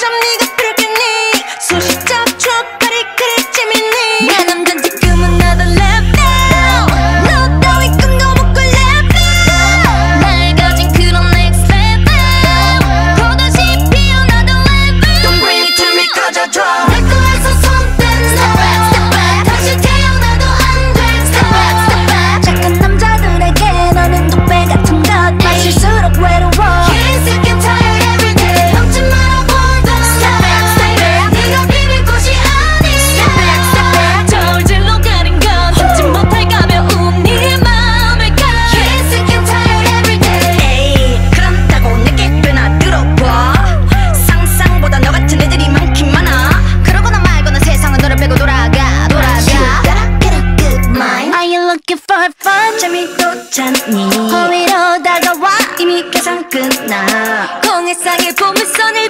점점 네가 They put me sunny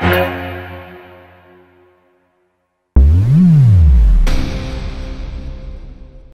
Yeah.